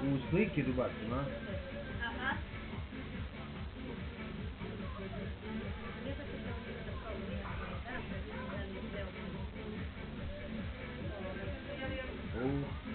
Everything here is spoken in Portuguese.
Os links do Batman. Oh.